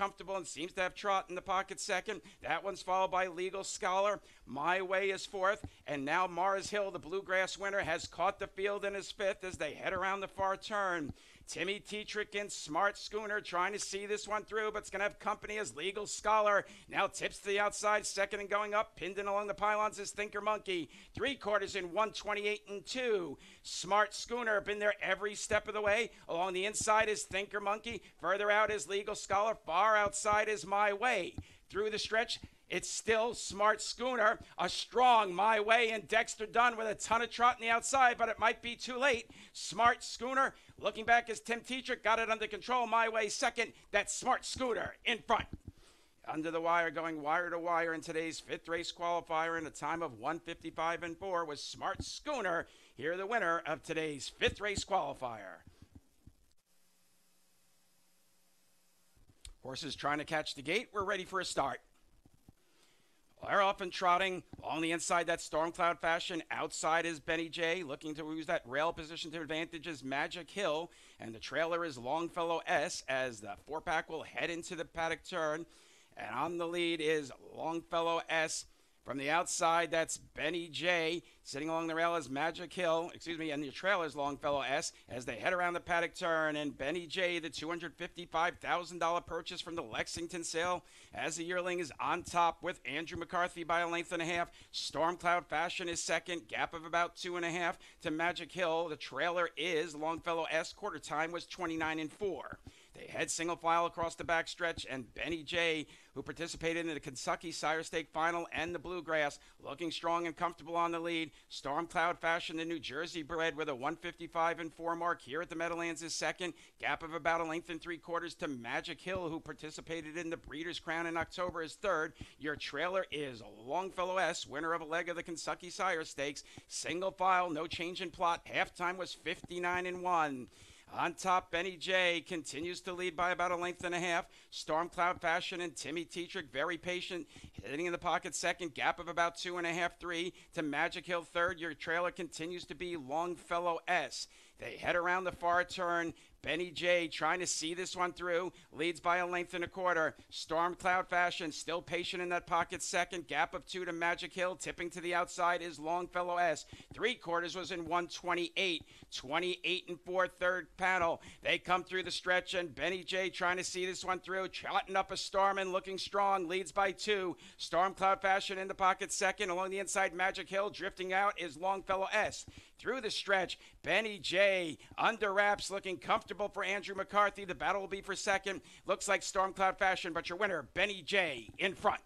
comfortable and seems to have Trot in the pocket second. That one's followed by Legal Scholar. My Way is fourth. And now Mars Hill, the Bluegrass winner, has caught the field in his fifth as they head around the far turn. Timmy Tetrick in Smart Schooner trying to see this one through, but it's going to have company as Legal Scholar. Now tips to the outside, second and going up. Pinned in along the pylons is Thinker Monkey. Three quarters in 128 and 2. Smart Schooner been there every step of the way. Along the inside is Thinker Monkey. Further out is Legal Scholar. Far outside is My Way. Through the stretch, it's still Smart Schooner, a strong My Way, and Dexter Dunn with a ton of trot on the outside, but it might be too late. Smart Schooner looking back as Tim Tetrick got it under control. My Way second. That Smart Schooner in front. Under the wire, going wire to wire in today's fifth race qualifier in a time of 155 and 4 was Smart Schooner. Here, the winner of today's fifth race qualifier. Horses trying to catch the gate. We're ready for a start. They're off and trotting on the inside. That storm cloud fashion. Outside is Benny J. Looking to use that rail position to advantage is Magic Hill. And the trailer is Longfellow S as the four pack will head into the paddock turn. And on the lead is Longfellow S. From the outside, that's Benny J. Sitting along the rail is Magic Hill, excuse me, and the trailer is Longfellow S. As they head around the paddock turn, and Benny J, the $255,000 purchase from the Lexington sale, as the yearling is on top with Andrew McCarthy by a length and a half. Stormcloud Fashion is second, gap of about two and a half to Magic Hill. The trailer is Longfellow S. Quarter time was 29 and 4. They head single file across the backstretch, and Benny J, who participated in the Kentucky Sire Stake Final and the Bluegrass, looking strong and comfortable on the lead. Storm Cloud Fashion, the New Jersey bred, with a 155 and 4 mark here at the Meadowlands is second. Gap of about a length and three quarters to Magic Hill, who participated in the Breeders' Crown in October, is third. Your trailer is Longfellow S, winner of a leg of the Kentucky Sire Stakes. Single file, no change in plot. Halftime was 59 and 1. On top, Benny J continues to lead by about a length and a half. Storm Cloud Fashion and Timmy Tetrick very patient, hitting in the pocket second, gap of about two and a half, three to Magic Hill third. Your trailer continues to be Longfellow S. They head around the far turn. Benny J trying to see this one through. Leads by a length and a quarter. Storm Cloud Fashion still patient in that pocket second. Gap of two to Magic Hill. Tipping to the outside is Longfellow S. Three quarters was in 128. 28 and four third panel. They come through the stretch and Benny J trying to see this one through. Trotting up a storm and looking strong. Leads by two. Storm Cloud Fashion in the pocket second. Along the inside Magic Hill drifting out is Longfellow S through the stretch. Benny J under wraps, looking comfortable for Andrew McCarthy. The battle will be for second. Looks like Stormcloud fashion, but your winner, Benny J, in front.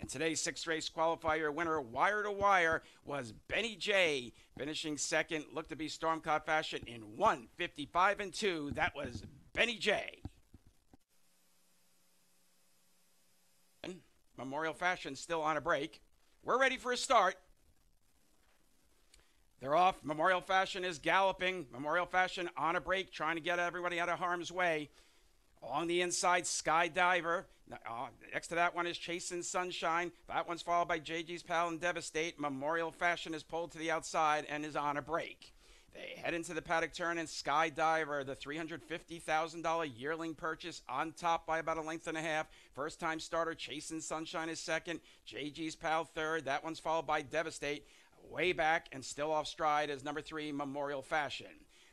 And today's sixth race qualifier winner, wire to wire, was Benny J, finishing second. Looked to be Stormcloud fashion in 155 and 2. That was Benny J. Memorial Fashion still on a break. We're ready for a start. They're off. Memorial Fashion is galloping. Memorial Fashion on a break, trying to get everybody out of harm's way. Along the inside, Skydiver. Uh, next to that one is Chasing Sunshine. That one's followed by JG's Pal and Devastate. Memorial Fashion is pulled to the outside and is on a break. They head into the paddock turn and Skydiver, the $350,000 yearling purchase, on top by about a length and a half. First time starter, Chasing Sunshine is second. JG's Pal third. That one's followed by Devastate way back and still off stride as number three Memorial Fashion.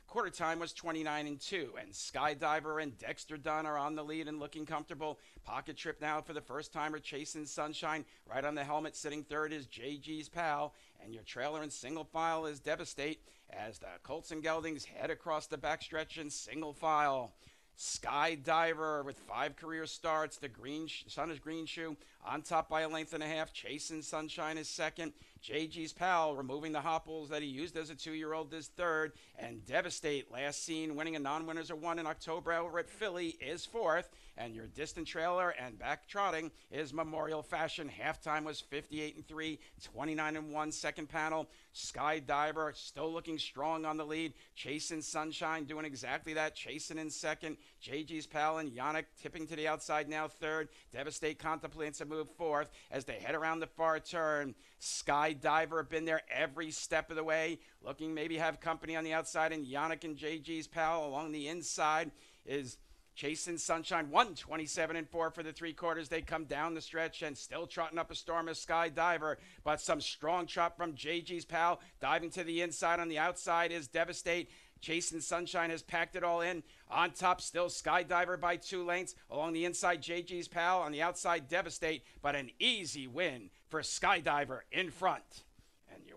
Quarter time was 29 and 2, and Skydiver and Dexter Dunn are on the lead and looking comfortable. Pocket trip now for the first timer, chasing Sunshine. Right on the helmet, sitting third is JG's Pal, and your trailer in single file is Devastate as the Colts and Geldings head across the backstretch in single file. Skydiver with five career starts. The green Sun is Green Shoe on top by a length and a half. Chasing Sunshine is second. JG's pal removing the hopples that he used as a two-year-old is third, and Devastate last seen winning a non-winners of one in October over at Philly is fourth, and your distant trailer and back trotting is Memorial Fashion. Halftime was 58 and three, 29 and one. Second panel, Skydiver still looking strong on the lead. Chasing Sunshine doing exactly that, chasing in second. JG's pal and Yannick tipping to the outside now third. Devastate contemplates a move fourth as they head around the far turn. Skydiver been there every step of the way, looking maybe have company on the outside, and Yannick and JG's pal along the inside is Chasing Sunshine, 127 and 4 for the three quarters. They come down the stretch and still trotting up a storm of Skydiver, but some strong trot from JG's pal. Diving to the inside on the outside is Devastate. Chasing Sunshine has packed it all in. On top, still Skydiver by two lengths. Along the inside, JG's pal. On the outside, Devastate, but an easy win for Skydiver in front.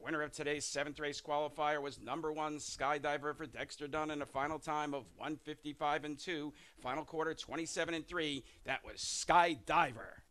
Winner of today's seventh race qualifier was number one Skydiver for Dexter Dunn in a final time of 155 and 2, final quarter 27 and 3. That was Skydiver.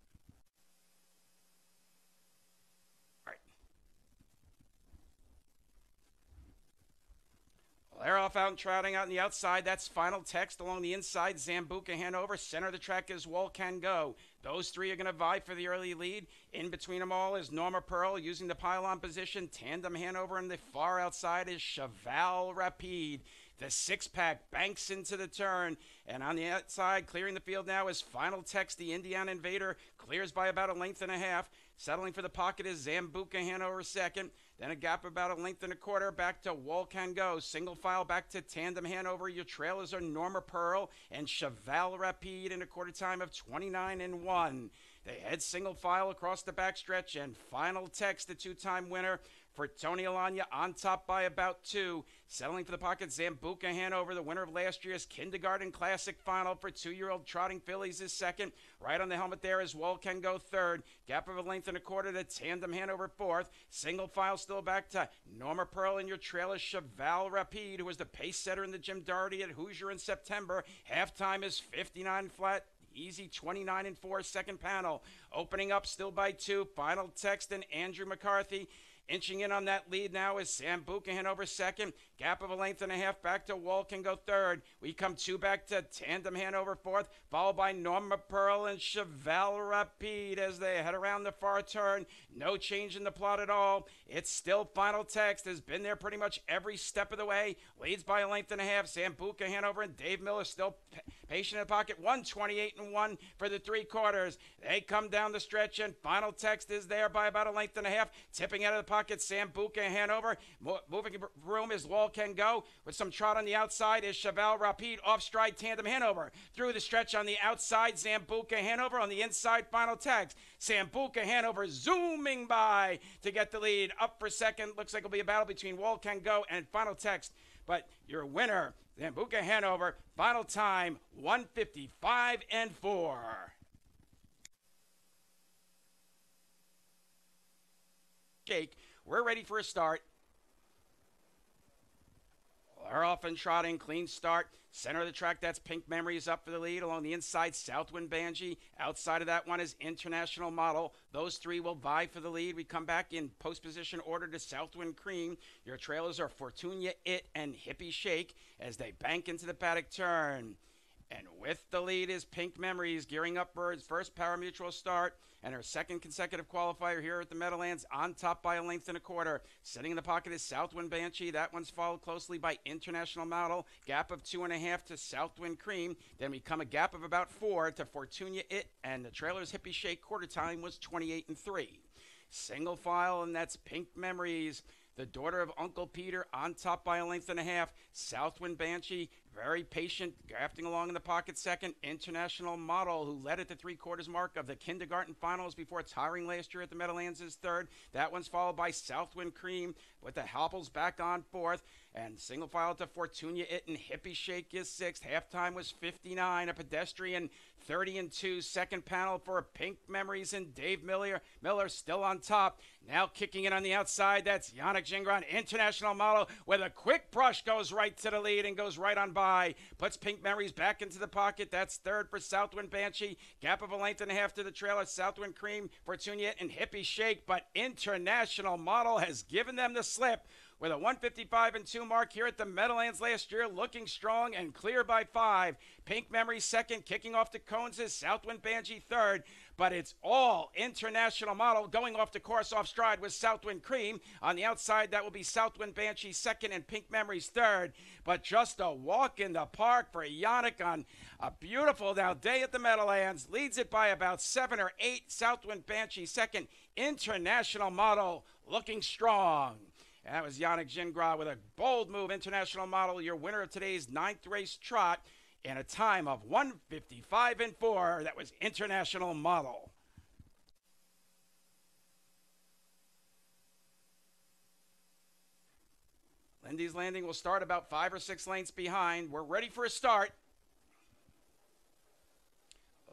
They're off out and trotting out on the outside. That's final text along the inside. Zambuca Hanover. Center of the track is Wall Can Go. Those three are going to vie for the early lead. In between them all is Norma Pearl using the pylon position. Tandem Hanover. And the far outside is Cheval Rapide. The six pack banks into the turn. And on the outside, clearing the field now is Final Text, the Indiana Invader. Clears by about a length and a half. Settling for the pocket is Zambuca Hanover second. Then a gap about a length and a quarter back to Wall Can Go. Single file back to Tandem Hanover. Your trailers are Norma Pearl and Cheval Rapide in a quarter time of 29 and 1. They head single file across the backstretch and final text, the two time winner for Tony Alagna on top by about two. Settling for the pocket, Zambuca Hanover, the winner of last year's Kindergarten Classic final for two year old Trotting Fillies, is second. Right on the helmet there is Wall Can Go third. Gap of a length and a quarter to Tandem Hanover fourth. Single file still back to Norma Pearl in your trailer, Cheval Rapide, who was the pace setter in the Jim Doherty at Hoosier in September. Halftime is 59 flat. Easy 29 and 4 second panel. Opening up still by two. Final text and Andrew McCarthy. Inching in on that lead now is Zambuca Hanover second. Gap of a length and a half back to Wall can go third. We come two back to Tandem Hanover fourth, followed by Norma Pearl and Cheval Rapide as they head around the far turn. No change in the plot at all. It's still final text. Has been there pretty much every step of the way. Leads by a length and a half. Zambuca Hanover and Dave Miller still patient in the pocket. 128 and 1 for the three quarters. They come down the stretch and final text is there by about a length and a half. Tipping out of the pocket, Zambuca Hanover. Mo- moving room is Wall Can Go. With some trot on the outside is Cheval Rapide. Off stride Tandem Hanover. Through the stretch on the outside, Zambuca Hanover. On the inside, final text. Sambuca Hanover zooming by to get the lead. Up for second. Looks like it'll be a battle between Wall Can Go and final text. But your winner, Zambuca Hanover, final time 155 and 4. Jake, we're ready for a start. They're off and trotting, clean start. Center of the track, that's Pink Memories up for the lead. Along the inside, Southwind Banshee. Outside of that one is International Model. Those three will vie for the lead. We come back in post position order to Southwind Cream. Your trailers are Fortunia It and Hippie Shake as they bank into the paddock turn. And with the lead is Pink Memories gearing up his first parimutuel start and her second consecutive qualifier here at the Meadowlands on top by a length and a quarter. Sitting in the pocket is Southwind Banshee. That one's followed closely by International Model. Gap of two and a half to Southwind Cream. Then we come a gap of about four to Fortunia It. And the trailer's Hippie Shake quarter time was 28 and three. Single file, and that's Pink Memories the daughter of Uncle Peter, on top by a length and a half. Southwind Banshee, very patient, drafting along in the pocket second. International Model, who led at the three quarters mark of the kindergarten finals before tiring last year at the Meadowlands, is third. That one's followed by Southwind Cream with the Hopples back on fourth. And single file to Fortunia It and Hippie Shake is sixth. Halftime was 59. A pedestrian 30 and 2. Second panel for Pink Memories and Dave Miller. Miller still on top. Now kicking it on the outside. That's Yannick Gingras, international model, with a quick brush goes right to the lead and goes right on by. Puts Pink Memories back into the pocket. That's third for Southwind Banshee. Gap of a length and a half to the trailer. Southwind Cream, Fortunia and Hippie Shake. But international model has given them the slip with a 155 and 2 mark here at the Meadowlands last year, looking strong and clear by five. Pink Memory second, kicking off to Cones Southwind Banshee third. But it's all international model going off the course off stride with Southwind Cream. On the outside, that will be Southwind Banshee second and Pink Memories third. But just a walk in the park for Yannick on a beautiful now day at the Meadowlands. Leads it by about seven or eight. Southwind Banshee second. International model looking strong. That was Yannick Gingras with a bold move, international model, your winner of today's ninth race trot in a time of 155 and 4. That was international model. Lindy's Landing will start about five or six lengths behind. We're ready for a start.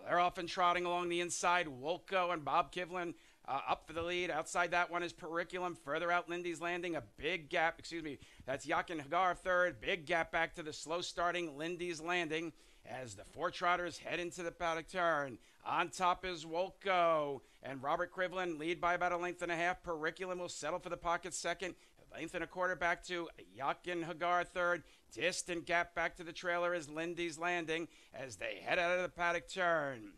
They're often trotting along the inside. Wolko and Bob Kivlin uh, up for the lead. Outside that one is Periculum. Further out, Lindy's Landing. A big gap. Excuse me. That's Yakin Hagar third. Big gap back to the slow starting Lindy's Landing as the four trotters head into the paddock turn. On top is Wolko and Robert Krivlin lead by about a length and a half. Periculum will settle for the pocket second. Length and a quarter back to Yakin Hagar third. Distant gap back to the trailer is Lindy's Landing as they head out of the paddock turn.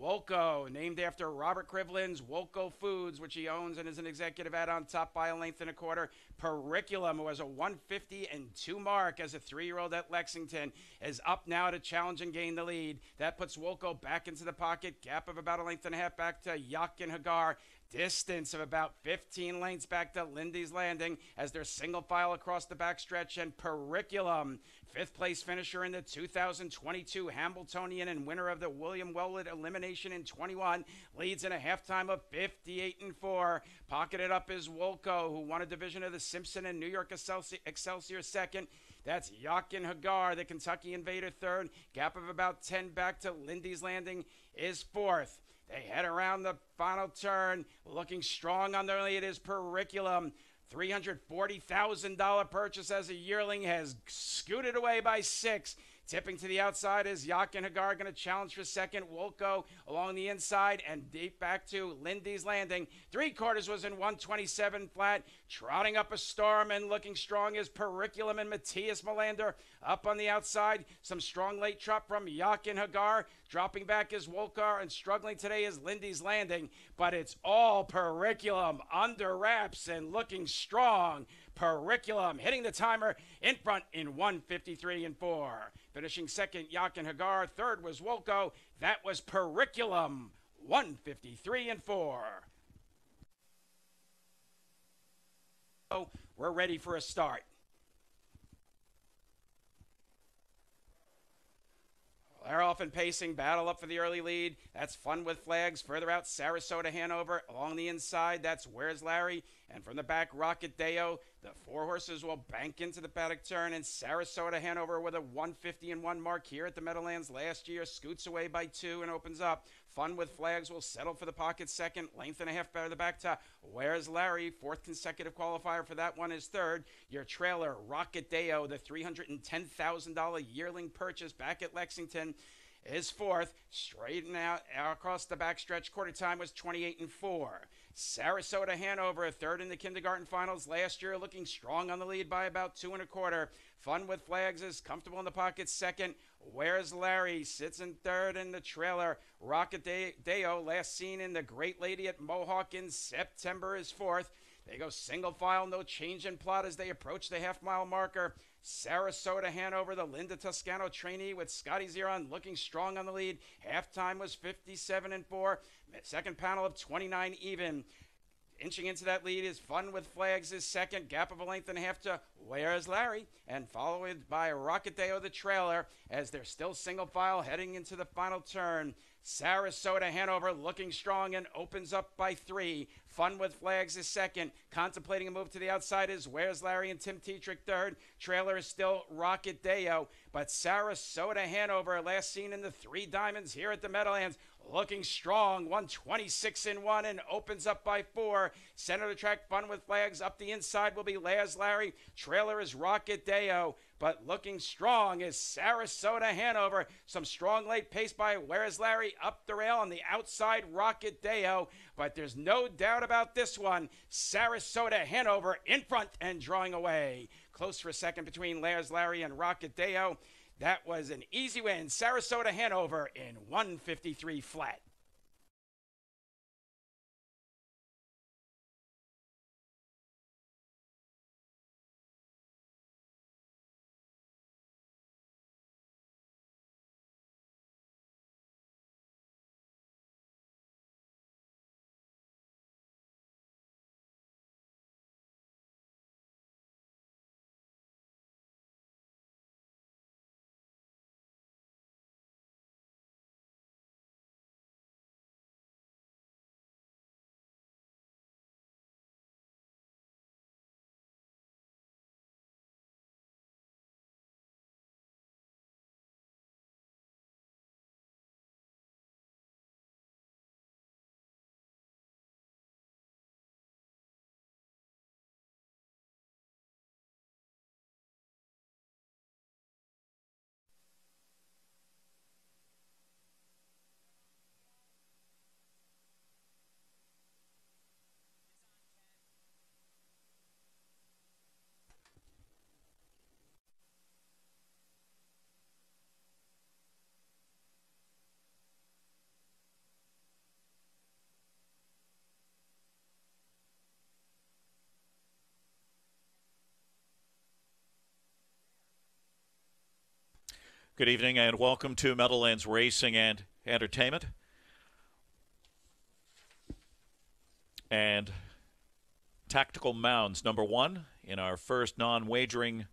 Wolko, named after Robert Krivlin's Wolko Foods, which he owns and is an executive at on top by a length and a quarter. Periculum, who has a 150 and 2 mark as a three year old at Lexington, is up now to challenge and gain the lead. That puts Wolko back into the pocket, gap of about a length and a half back to Yakin Hagar. Distance of about 15 lengths back to Lindy's Landing as they're single file across the backstretch and Periculum, fifth place finisher in the 2022 Hambletonian and winner of the William Wellwood elimination in 21, leads in a halftime of 58 and 4. Pocketed up is Wolko, who won a division of the Simpson and New York Excelsior, Excelsior second. That's Yakin Hagar, the Kentucky Invader third. Gap of about 10 back to Lindy's Landing is fourth. They head around the final turn, looking strong on their lead is Periculum. $340,000 purchase as a yearling has scooted away by six. Tipping to the outside is Yakin Hagar going to challenge for second. Wolko along the inside and deep back to Lindy's Landing. Three quarters was in 127 flat. Trotting up a storm and looking strong is Periculum and Mattias Melander. Up on the outside, some strong late trot from Yakin Hagar. Dropping back is Wolkar and struggling today is Lindy's Landing. But it's all Periculum under wraps and looking strong. Periculum hitting the timer in front in 153 and 4. Finishing second, Yakin Hagar. Third was Wolko. That was Periculum, 153 and 4. So we're ready for a start. They're often pacing, battle up for the early lead. That's fun with flags. Further out, Sarasota, Hanover. Along the inside, that's Where's Larry? And from the back, Rocket Deo. The four horses will bank into the paddock turn. And Sarasota, Hanover with a 150 and 1 mark here at the Meadowlands last year. Scoots away by two and opens up. Fun with flags will settle for the pocket second. Length and a half better the back top. Where's Larry? Fourth consecutive qualifier for that one is third. Your trailer, Rocket Deo, the $310,000 yearling purchase back at Lexington is fourth. Straighten out across the backstretch. Quarter time was 28 and 4. Sarasota Hanover, third in the kindergarten finals last year, looking strong on the lead by about two and a quarter. Fun with flags is comfortable in the pocket second. Where's Larry? Sits in third in the trailer. Rocket Deo, last seen in the Great Lady at Mohawk in September, is fourth. They go single file, no change in plot as they approach the half mile marker. Sarasota Hanover, the Linda Toscano trainee with Scotty Zeron looking strong on the lead. Halftime was 57 and 4. Second panel of 29 even. Inching into that lead is Fun with Flags is second, gap of a length and a half to Where's Larry? And followed by Rocket Deo the trailer as they're still single file heading into the final turn. Sarasota Hanover looking strong and opens up by three. Fun with Flags is second. Contemplating a move to the outside is Where's Larry and Tim Tetrick third. Trailer is still Rocket Deo. But Sarasota Hanover, last seen in the three diamonds here at the Meadowlands, looking strong. 126 in one and opens up by four. Center of the track, Fun with Flags. Up the inside will be Laz Larry. Trailer is Rocket Deo. But looking strong is Sarasota Hanover. Some strong late pace by Where's Larry up the rail on the outside Rocket Deo. But there's no doubt about this one. Sarasota Hanover in front and drawing away. Close for a second between Laz Larry and Rocket Deo. That was an easy win. Sarasota Hanover in 153 flat. Good evening and welcome to Meadowlands Racing and Entertainment. And Tactical Mounds, number one in our first non wagering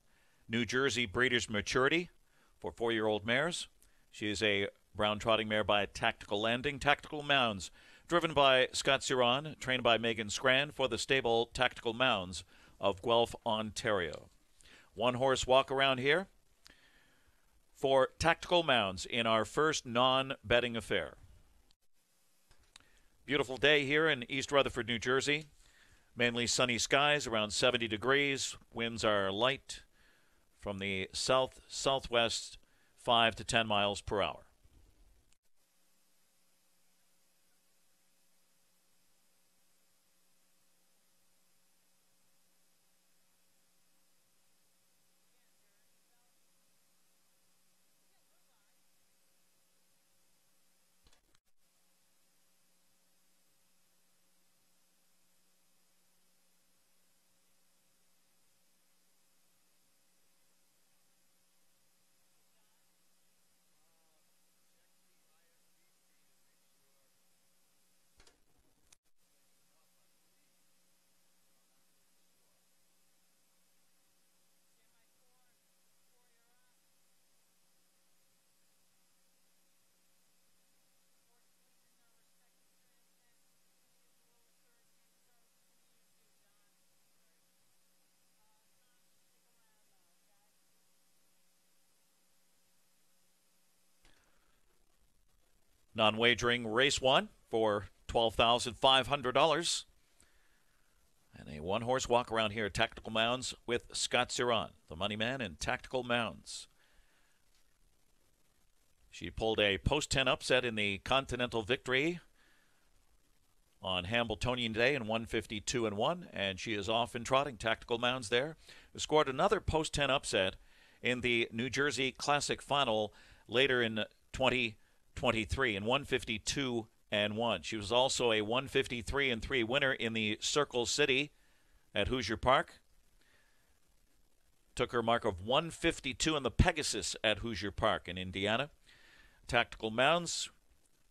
New Jersey Breeders' Maturity for four year old mares. She is a brown trotting mare by Tactical Landing. Tactical Mounds, driven by Scott Zeron, trained by Megan Scran for the stable Tactical Mounds of Guelph, Ontario. One horse walk around here for Tactical Mounds in our first non betting affair. Beautiful day here in East Rutherford, New Jersey. Mainly sunny skies, around 70 degrees. Winds are light from the south southwest, 5 to 10 miles per hour. Non wagering race one for $12,500. And a one horse walk around here at Tactical Mounds with Scott Zeron, the money man in Tactical Mounds. She pulled a post 10 upset in the Continental Victory on Hambletonian Day in 152 and 1, and she is off in trotting Tactical Mounds there. Scored another post 10 upset in the New Jersey Classic Final later in 20. 23 and 152 and 1. She was also a 153 and 3 winner in the Circle City at Hoosier Park. Took her mark of 152 in the Pegasus at Hoosier Park in Indiana. Tactical Mounds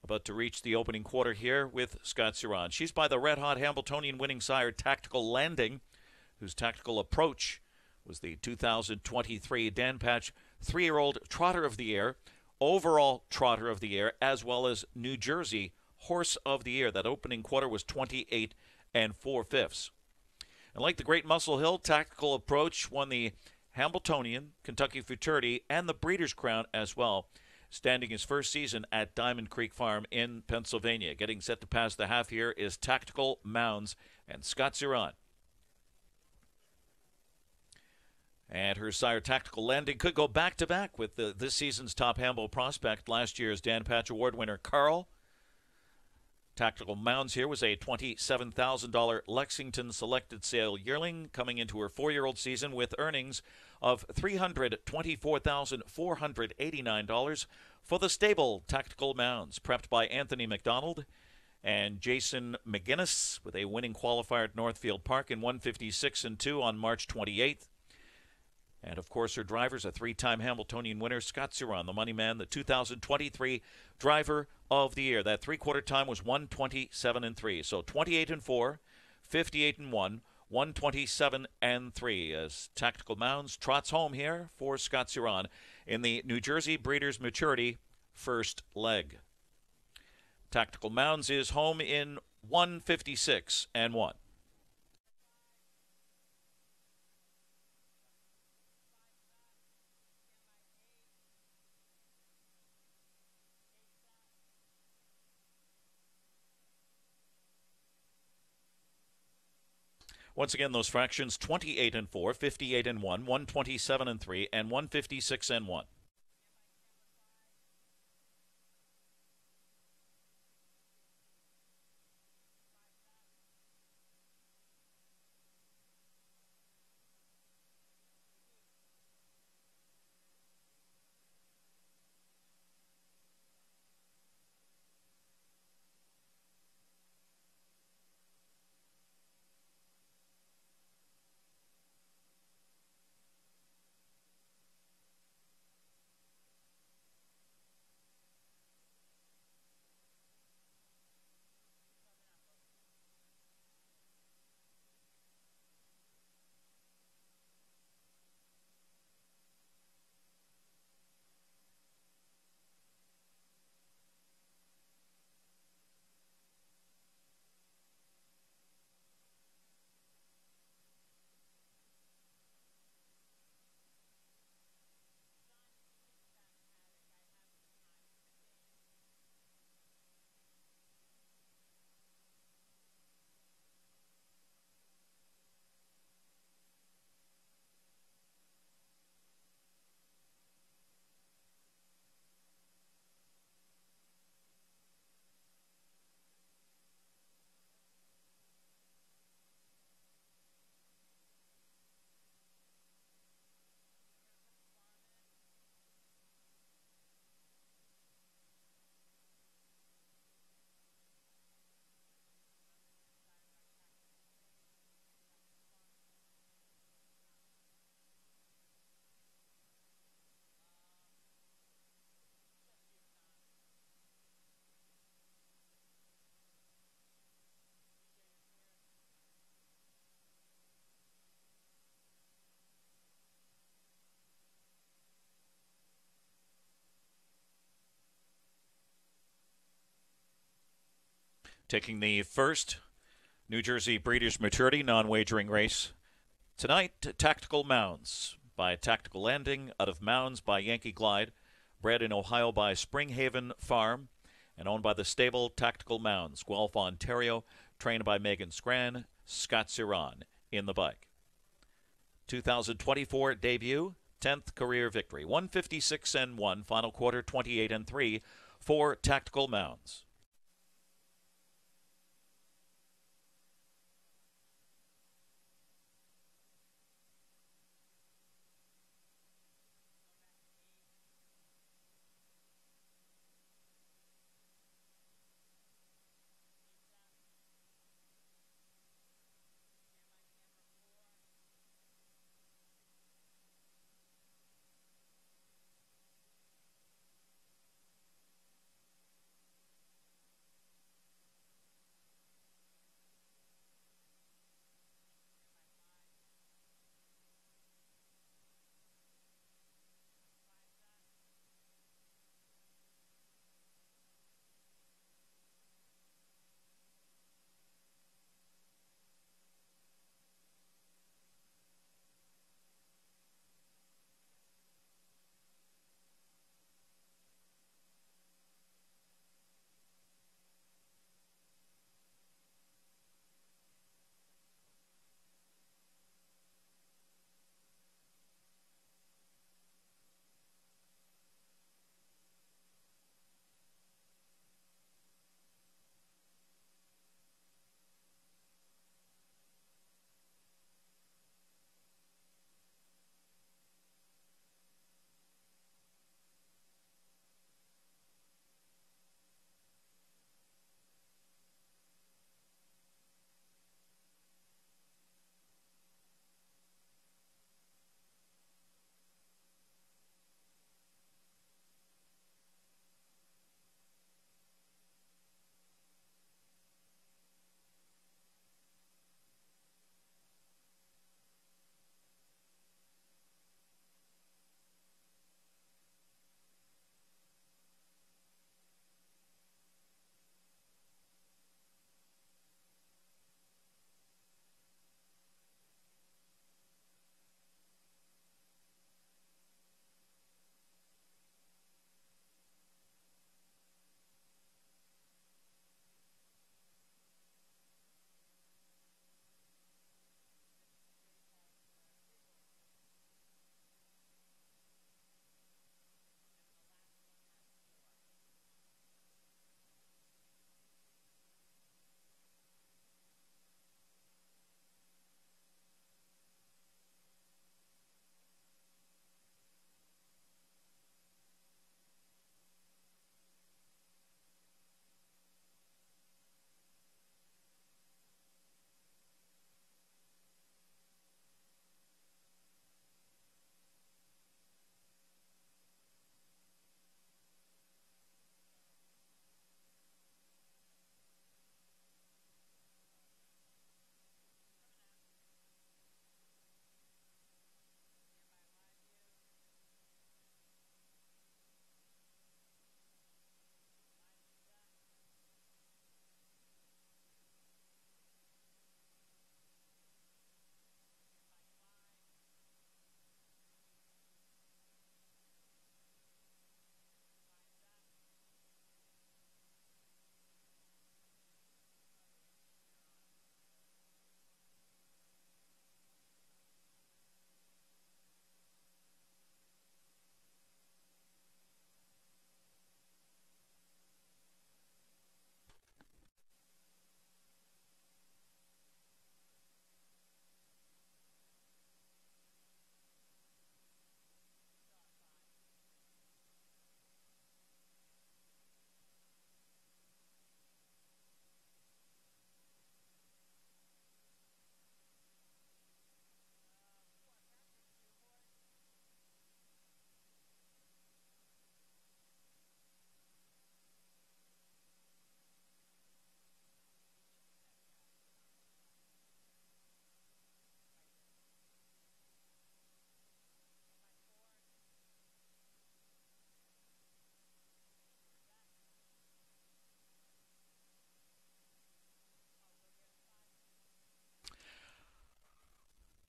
about to reach the opening quarter here with Scott Zeron. She's by the red hot Hambletonian winning sire Tactical Landing, whose tactical approach was the 2023 Dan Patch three year old Trotter of the Year overall trotter of the year, as well as New Jersey horse of the year. That opening quarter was 28 and 4 fifths. And like the great Muscle Hill, tactical approach won the Hambletonian, Kentucky Futurity, and the Breeders' Crown as well, standing his first season at Diamond Creek Farm in Pennsylvania. Getting set to pass the half here is Tactical Mounds and Scott Zeron. And her sire Tactical Landing could go back to back with the, this season's top Hambo prospect, last year's Dan Patch Award winner Karl. Tactical Mounds here was a $27,000 Lexington selected sale yearling coming into her four year old season with earnings of $324,489 for the stable Tactical Mounds, prepped by Anthony McDonald and Jason McGinnis with a winning qualifier at Northfield Park in 156 and 2 on March 28th. And of course, her driver's a three time Hambletonian winner, Scott Zeron, the money man, the 2023 Driver of the Year. That three quarter time was 127 and 3. So 28 and 4, 58 and 1, 127 and 3 as Tactical Mounds trots home here for Scott Zeron in the New Jersey Breeders' Maturity first leg. Tactical Mounds is home in 156 and 1. Once again, those fractions 28 and 4, 58 and 1, 127 and 3, and 156 and 1. Taking the first New Jersey Breeders' Maturity non wagering race. Tonight, Tactical Mounds by Tactical Landing out of Mounds by Yankee Glide, bred in Ohio by Springhaven Farm, and owned by the stable Tactical Mounds, Guelph, Ontario, trained by Megan Scran, Scott Zeron in the bike. 2024 debut, 10th career victory, 156 and 1, final quarter 28 and 3 for Tactical Mounds.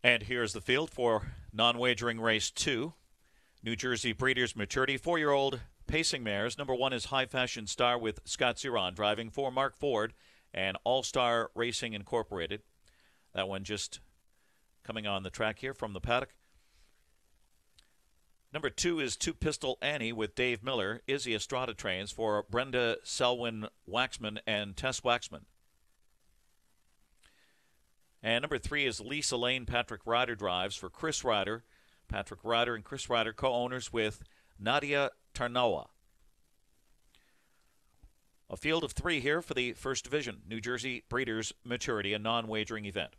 And here's the field for non wagering race two New Jersey Breeders' Maturity, four year old pacing mares. Number one is High Fashion Star with Scott Zeron driving for Mark Ford and All Star Racing Incorporated. That one just coming on the track here from the paddock. Number two is Two Pistol Annie with Dave Miller. Izzy Estrada trains for Brenda Selwyn Waxman and Tess Waxman. And number three is Lisa Lane. Patrick Ryder drives for Chris Ryder. Patrick Ryder and Chris Ryder co owners with Nadia Tarnowa. A field of three here for the first division. New Jersey Breeders' Maturity, a non wagering event.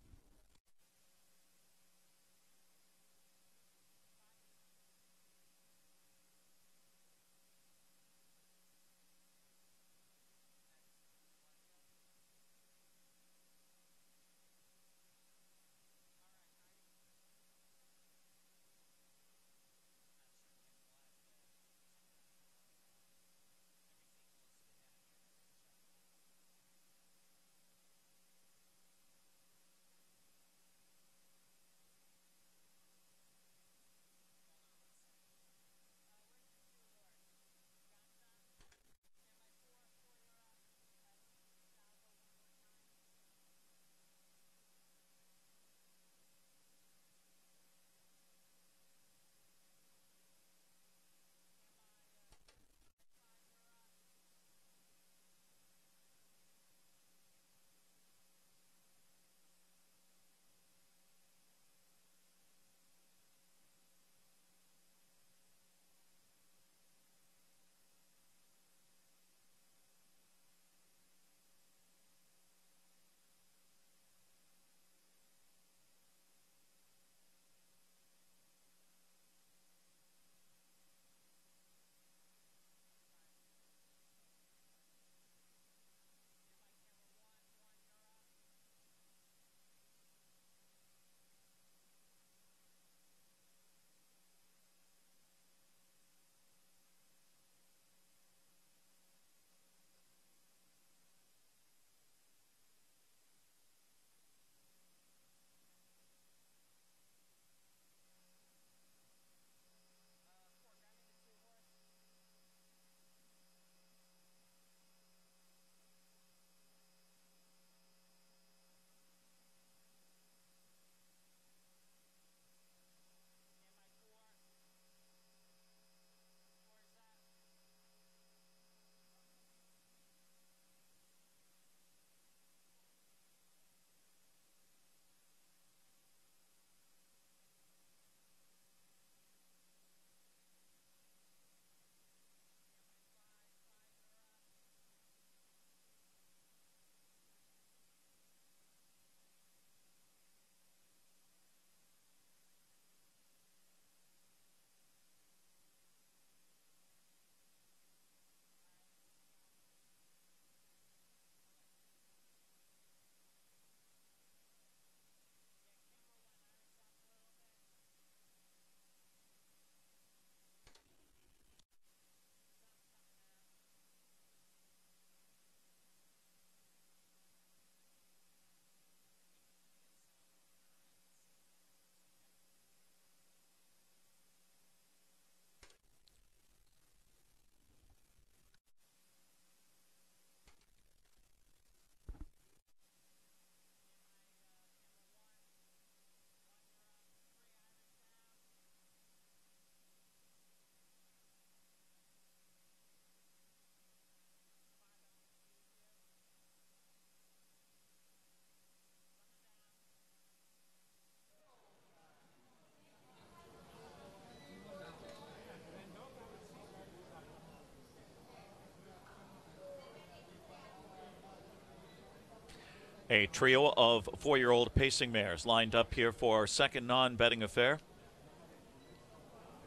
A trio of four year old pacing mares lined up here for our second non betting affair.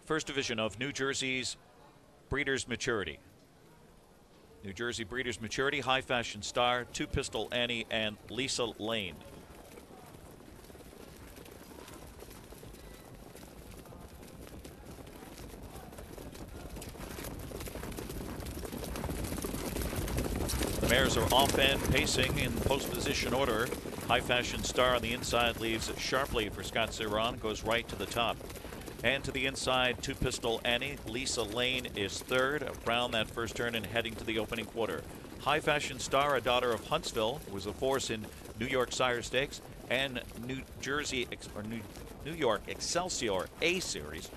First division of New Jersey's Breeders' Maturity. New Jersey Breeders' Maturity, High Fashion Star, Two Pistol Annie, and Lisa Lane. Mares are off end pacing in post position order. High Fashion Star on the inside leaves sharply for Scott Zeron, goes right to the top. And to the inside, two pistol Annie. Lisa Lane is third. Around that first turn and heading to the opening quarter. High Fashion Star, a daughter of Huntsville, was a force in New York Sire Stakes and New Jersey or New, New York Excelsior A Series.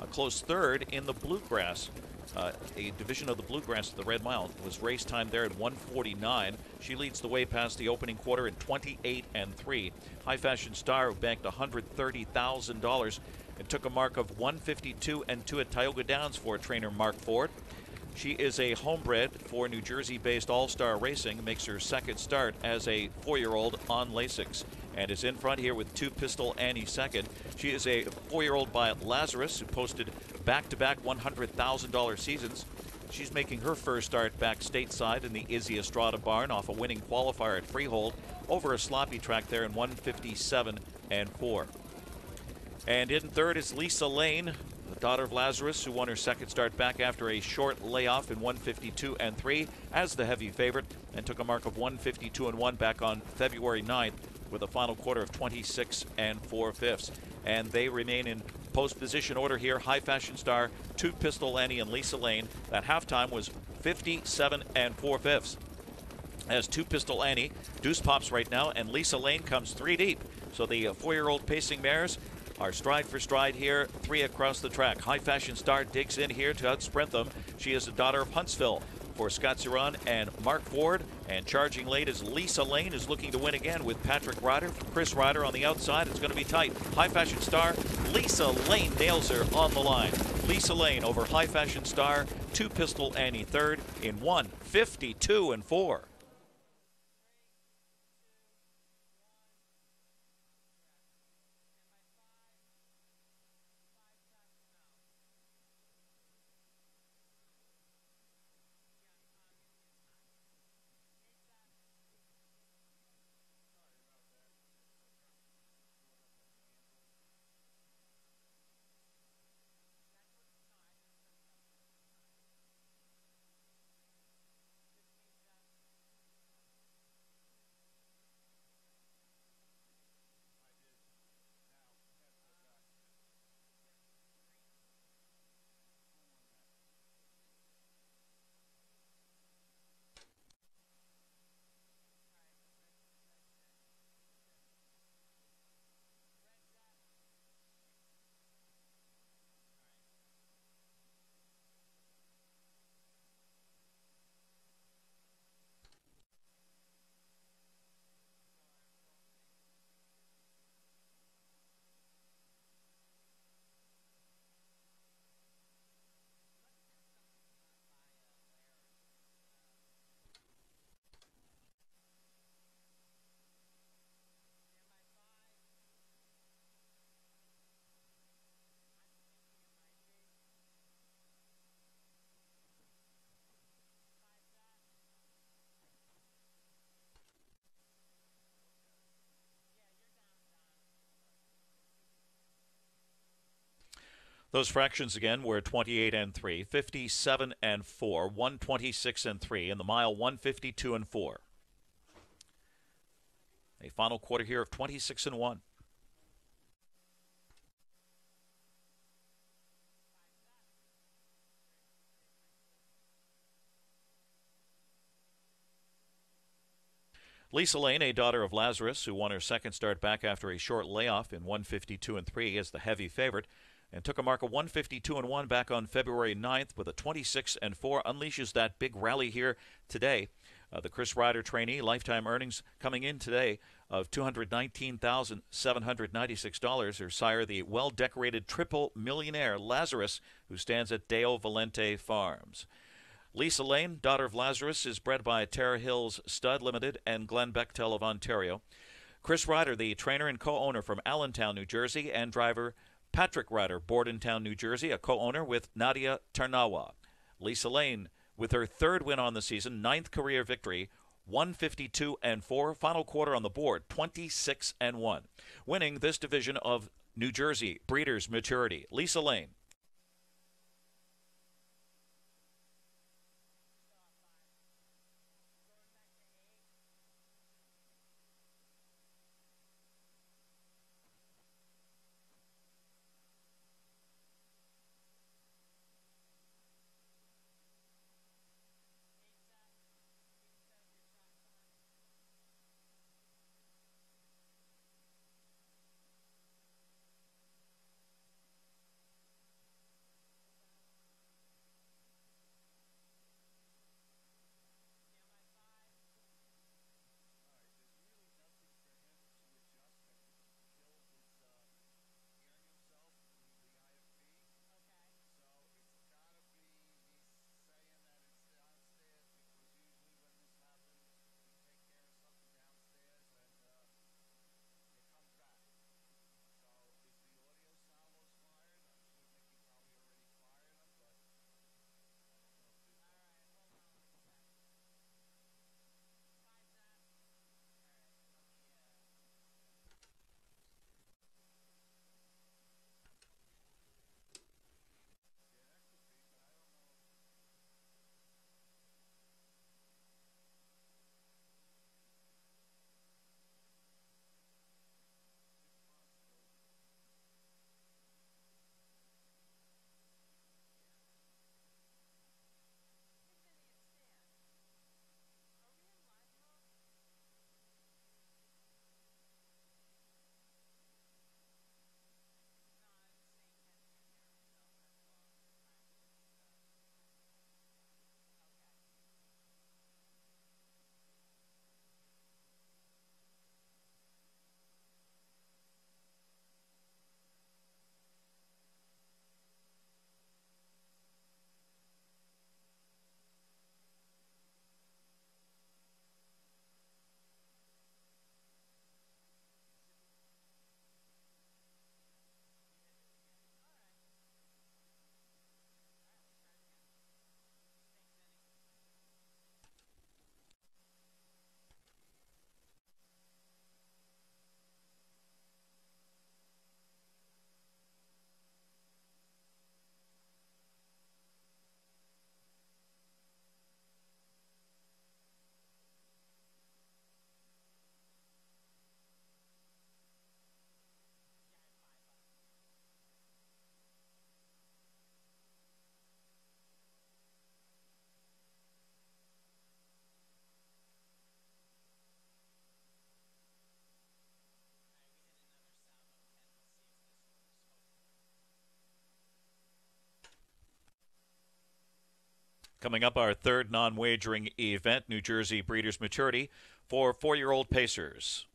A close third in the Bluegrass uh, a division of the Bluegrass, to the Red Mile, was race time there at 149. She leads the way past the opening quarter in 28 and 3. High Fashion Star who banked $130,000 and took a mark of 152 and 2 at Tioga Downs for trainer Mark Ford. She is a homebred for New Jersey based All Star Racing, makes her second start as a four year old on Lasix, and is in front here with two pistol Annie second. She is a four year old by Lazarus, who posted back to back $100,000 seasons. She's making her first start back stateside in the Izzy Estrada barn off a winning qualifier at Freehold over a sloppy track there in 157 and 4. And in third is Lisa Lane, the daughter of Lazarus, who won her second start back after a short layoff in 152 and 3 as the heavy favorite and took a mark of 152 and 1 back on February 9th with a final quarter of 26 and 4 fifths. And they remain in post position order here. High Fashion Star, two Pistol Annie, and Lisa Lane. That halftime was 57 and 4 fifths. As two Pistol Annie, Deuce pops right now, and Lisa Lane comes three deep. So the uh, four year old pacing mares are stride for stride here, three across the track. High Fashion Star digs in here to outsprint them. She is a daughter of Huntsville for Scott Zeron and Mark Ford. And charging late is Lisa Lane is looking to win again with Patrick Ryder, Chris Ryder on the outside. It's going to be tight. High Fashion Star, Lisa Lane nails her on the line. Lisa Lane over High Fashion Star, two pistol Annie third in one, 52 and four. Those fractions again were 28 and 3, 57 and 4, 126 and 3, and the mile 152 and 4. A final quarter here of 26 and 1. Lisa Lane, a daughter of Lazarus, who won her second start back after a short layoff in 152 and 3 as the heavy favorite and took a mark of 152 and 1 back on February 9th with a 26 and 4 unleashes that big rally here today. Uh, the Chris Ryder trainee lifetime earnings coming in today of $219,796. Her sire, the well decorated triple millionaire Lazarus, who stands at Deo Volente Farms. Lisa Lane, daughter of Lazarus, is bred by Tara Hills Stud Limited and Glenn Bechtel of Ontario. Chris Ryder, the trainer and co owner from Allentown, New Jersey, and driver Patrick Ryder, Bordentown, New Jersey, a co owner with Nadia Tarnawa. Lisa Lane, with her third win on the season, ninth career victory, 152 and 4, final quarter on the board, 26 and 1. Winning this division of New Jersey Breeders' Maturity. Lisa Lane. Coming up, our third non wagering event, New Jersey Breeders' Maturity for four year old Pacers.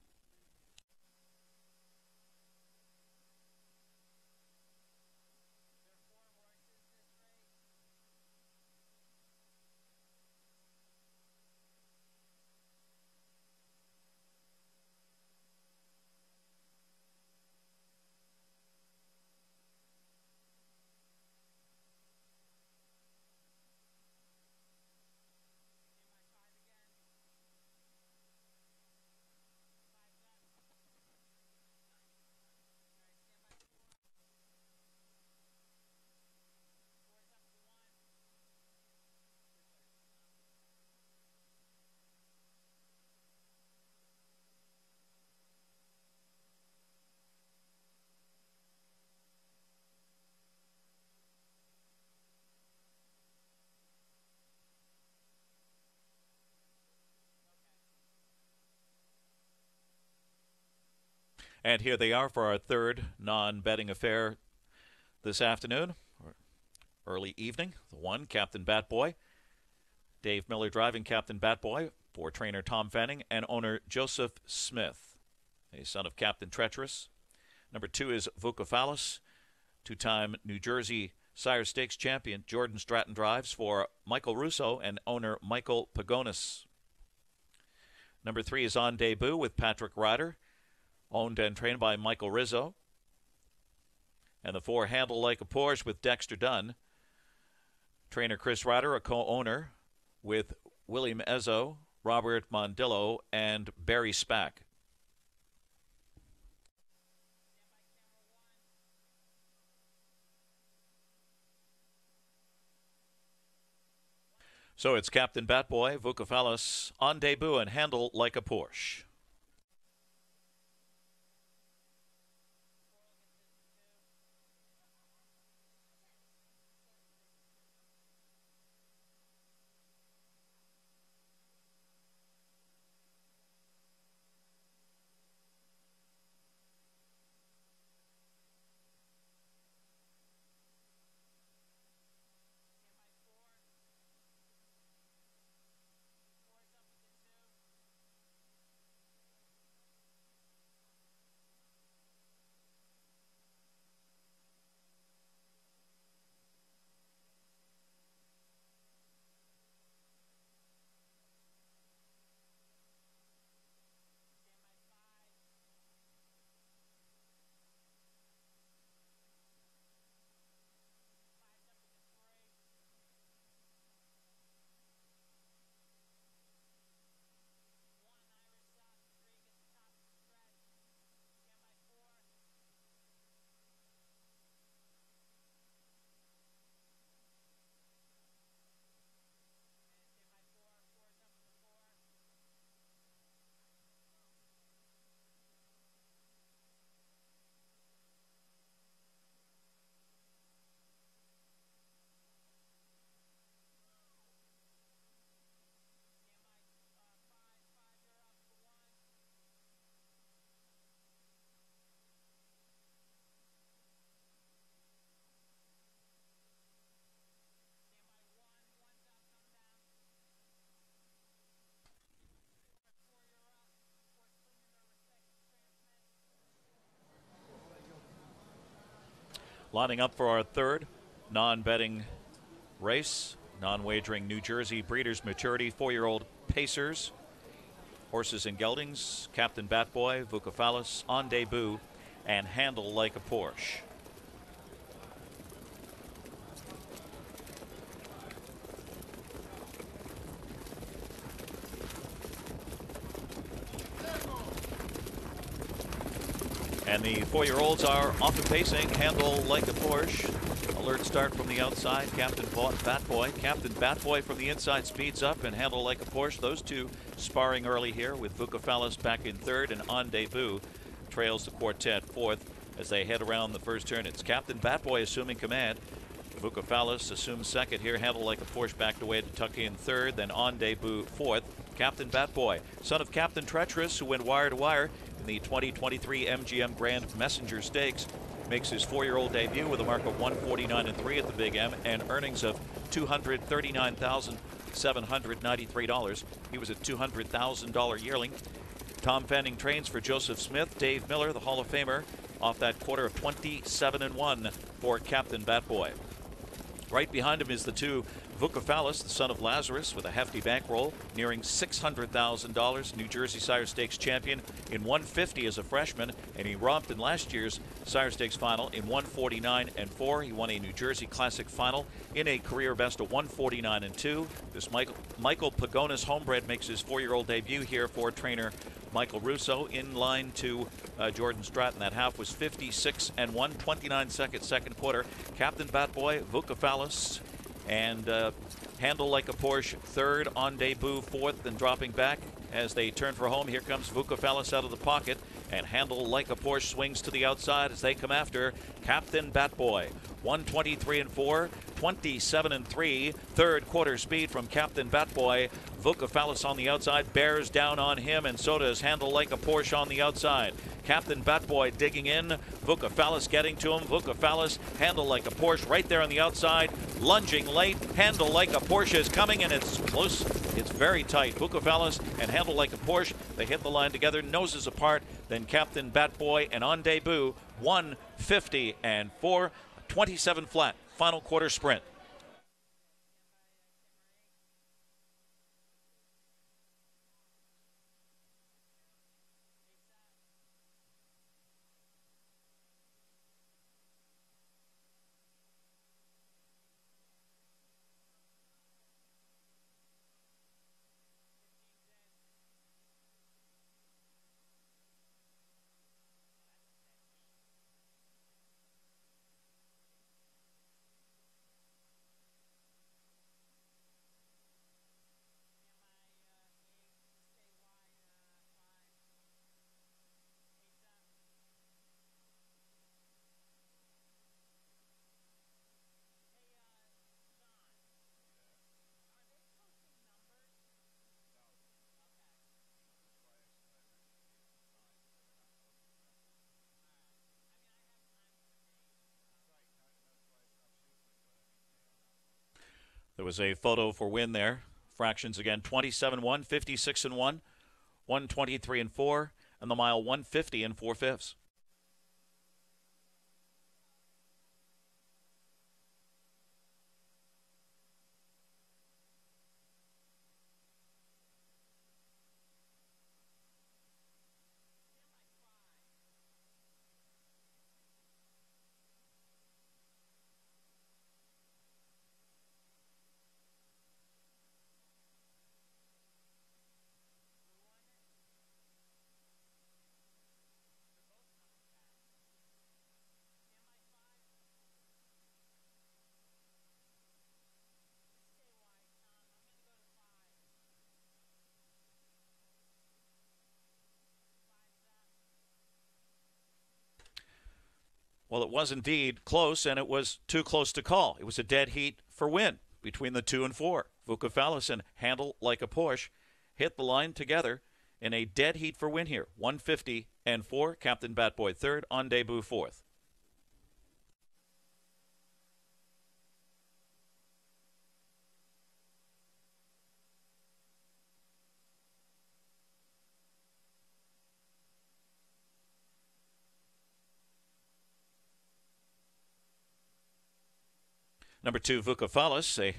And here they are for our third non betting affair this afternoon, or early evening. The one, Captain Batboy. Dave Miller driving Captain Batboy for trainer Tom Fanning and owner Joseph Smith, a son of Captain Treacherous. Number two is Vucephalus, two time New Jersey Sire Stakes champion Jordan Stratton drives for Michael Russo and owner Michael Pagonis. Number three is on debut with Patrick Ryder owned and trained by Michael Rizzo. And the four handle like a Porsche with Dexter Dunn. Trainer Chris Ryder, a co owner with William Ezzo, Robert Mondillo, and Barry Spack. So it's Captain Batboy, Vucephalus on debut and handle like a Porsche. Lining up for our third non betting race, non wagering New Jersey Breeders' Maturity four year old Pacers. Horses and geldings, Captain Batboy, Vucephalus, on debut, and handle like a Porsche. And the four-year-olds are off pacing, handle like a Porsche. Alert start from the outside. Captain Batboy. Captain Batboy from the inside speeds up and handle like a Porsche. Those two sparring early here with Vucephalus back in third and on debut trails the quartet fourth as they head around the first turn. It's Captain Batboy assuming command. Vucephalus assumes second here. Handle like a Porsche backed away to tuck in third, then on debut fourth. Captain Batboy, son of Captain Treacherous, who went wire to wire in the 2023 MGM Grand Messenger Stakes. makes his four-year-old debut with a mark of 149 and 3 at the Big M and earnings of $239,793. He was a $200,000 yearling. Tom Fanning trains for Joseph Smith. Dave Miller, the Hall of Famer, off that quarter of 27 and 1 for Captain Batboy. Right behind him is the two Vucephalus, the son of Lazarus, with a hefty bankroll, nearing $600,000. New Jersey Sire Stakes champion in 150 as a freshman, and he romped in last year's Sire Stakes final in 149 and 4. He won a New Jersey Classic final in a career best of 149 and 2. This Michael, Michael Pagonis homebred makes his four-year-old debut here for trainer Michael Russo in line to uh, Jordan Stratton. That half was 56 and 1, 29 seconds, second quarter. Captain Batboy, Vucephalus, and uh, Handle Like a Porsche third on debut, fourth, and dropping back as they turn for home. Here comes Vucephalus out of the pocket, and Handle Like a Porsche swings to the outside as they come after Captain Batboy. 123 and 4, 27 and 3. Third quarter speed from Captain Batboy. Vucephalus on the outside bears down on him, and so does Handle Like a Porsche on the outside. Captain Batboy digging in. Vucephalus getting to him. Vucephalus handle like a Porsche right there on the outside. Lunging late. Handle like a Porsche is coming and it's close. It's very tight. Vucephalus and handle like a Porsche. They hit the line together. Noses apart. Then Captain Batboy and on debut 150 and 4. 27 flat. Final quarter sprint. There was a photo for win there. Fractions again 27 1, 56 and 1, 123 and 4, and the mile 150 and 4 fifths. Well, it was indeed close, and it was too close to call. It was a dead heat for win between the two and four. Vucephalus and Handle Like a Porsche hit the line together in a dead heat for win here. 150 and four. Captain Batboy third, on debut fourth. Number two, Vucephalus, a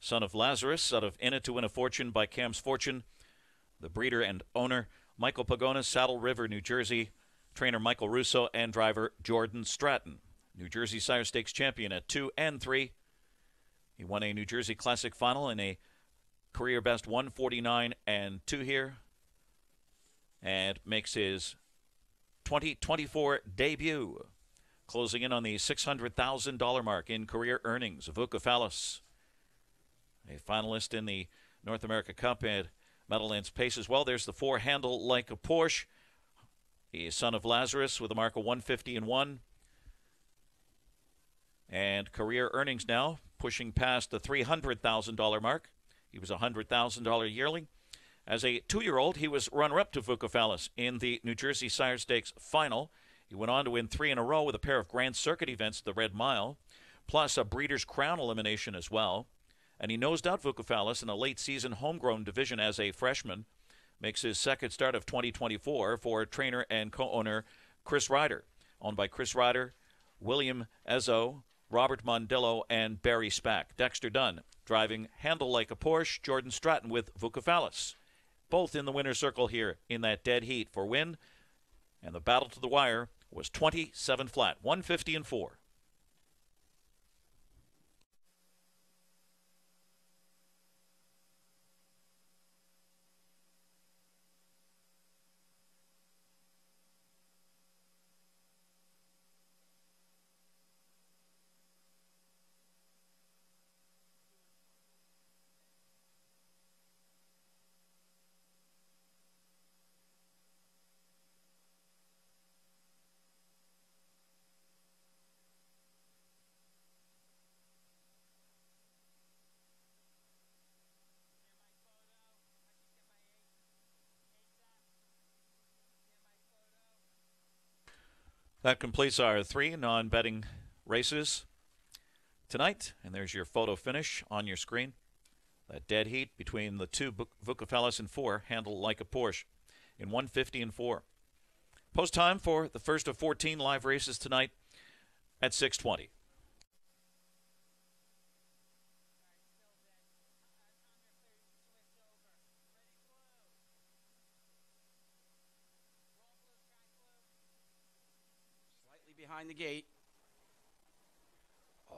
son of Lazarus, out of In It to Win a Fortune by Cam's Fortune. The breeder and owner, Michael Pagonis, Saddle River, New Jersey. Trainer Michael Russo and driver Jordan Stratton. New Jersey Sire Stakes champion at two and three. He won a New Jersey Classic final in a career best 149 and two here. And makes his 2024 debut closing in on the $600,000 mark in career earnings. Vucephalus, a finalist in the North America Cup at Meadowlands Pace as well. There's the four handle like a Porsche. The son of Lazarus with a mark of 150 and 1. And career earnings now pushing past the $300,000 mark. He was a $100,000 yearling. As a two year old, he was runner up to Vucephalus in the New Jersey Sire Stakes final He went on to win three in a row with a pair of Grand Circuit events at the Red Mile, plus a Breeders' Crown elimination as well. And he nosed out Vucephalus in a late season homegrown division as a freshman. Makes his second start of 2024 for trainer and co owner Chris Ryder. Owned by Chris Ryder, William Ezzo, Robert Mondillo, and Barry Spack. Dexter Dunn driving Handle Like a Porsche, Jordan Stratton with Vucephalus. Both in the winner's circle here in that dead heat for win. And the battle to the wire was 27 flat, 150 and 4. That completes our three non betting races tonight. And there's your photo finish on your screen. That dead heat between the two Vucephalus and four, handled like a Porsche in 150 and 4. Post time for the first of 14 live races tonight at 620. Behind the gate.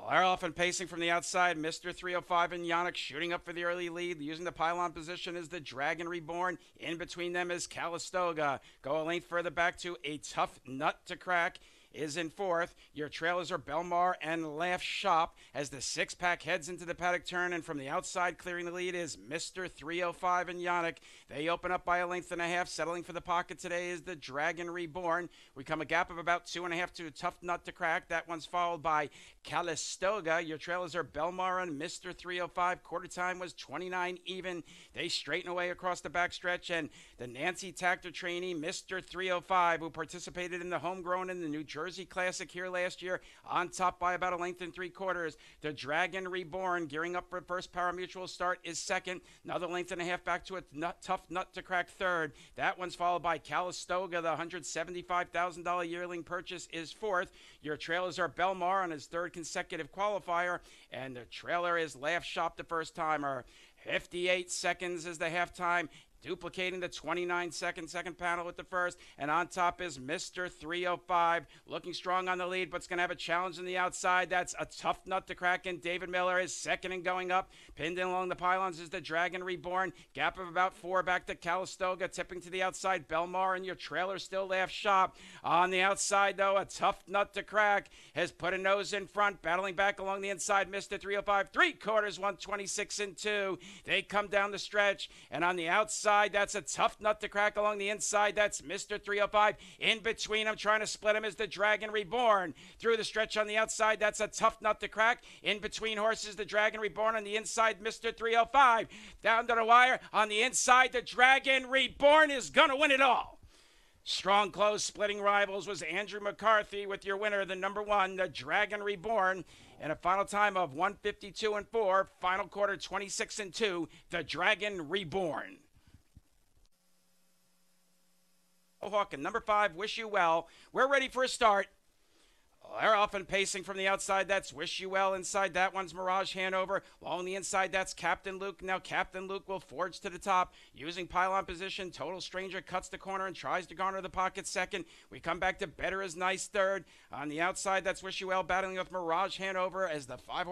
Are often pacing from the outside. Mr. 305 and Yannick shooting up for the early lead. Using the pylon position is the Dragon Reborn. In between them is Calistoga. Go a length further back to a tough nut to crack is in fourth. Your trailers are Belmar and Laugh Shop as the six pack heads into the paddock turn. And from the outside, clearing the lead is Mr. 305 and Yannick. They open up by a length and a half. Settling for the pocket today is the Dragon Reborn. We come a gap of about two and a half to a tough nut to crack. That one's followed by Calistoga. Your trailers are Belmar and Mr. 305. Quarter time was 29 even. They straighten away across the backstretch. And the Nancy Takter trainee, Mr. 305, who participated in the homegrown in the New Jersey Classic here last year, on top by about a length and three quarters. The Dragon Reborn, gearing up for the first pari-mutuel start, is second. Another length and a half back to a nut, tough nut to crack third. That one's followed by Calistoga, the $175,000 yearling purchase, is fourth. Your trailers are Belmar on his third consecutive qualifier, and the trailer is Laugh Shop the first timer. 58 seconds is the halftime duplicating the 29 second second panel with the first. And on top is Mr. 305, looking strong on the lead, but's going to have a challenge on the outside. That's a tough nut to crack. And David Miller is second and going up. Pinned in along the pylons is the Dragon Reborn. Gap of about four back to Calistoga, tipping to the outside. Belmar and your trailer still Laugh Shop. On the outside, though, a tough nut to crack has put a nose in front, battling back along the inside. Mr. 305, three quarters, 126 and two. They come down the stretch, and on the outside, outside. That's a tough nut to crack along the inside. That's Mr. 305. In between I'm trying to split him is the Dragon Reborn. Through the stretch on the outside, that's a tough nut to crack. In between horses, the Dragon Reborn. On the inside, Mr. 305. Down to the wire. On the inside, the Dragon Reborn is going to win it all. Strong close splitting rivals was Andrew McCarthy with your winner, the number one, the Dragon Reborn, and a final time of 152 and 4, final quarter 26 and 2, the Dragon Reborn. Hawk and number five, Wish You Well. We're ready for a start. They're often pacing from the outside. That's Wish You Well. Inside that one's Mirage Hanover. Along the inside, that's Captain Luke. Now Captain Luke will forge to the top using pylon position. Total Stranger cuts the corner and tries to garner the pocket second. We come back to Better is Nice third. On the outside, that's Wish You Well battling with Mirage Hanover as the five